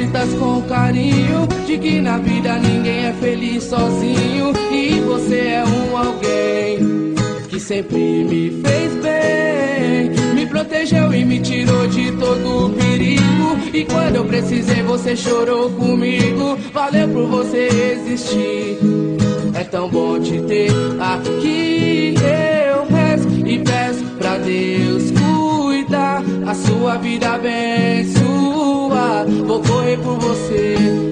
ditas com carinho De que na vida ninguém é feliz sozinho E você é um alguém Que sempre me fez bem Me protegeu e me tirou de todo o perigo. E quando eu precisei você chorou comigo. Valeu por você existir. É tão bom te ter aqui. Eu rezo e peço pra Deus cuidar A sua vida abençoar Vou correr por você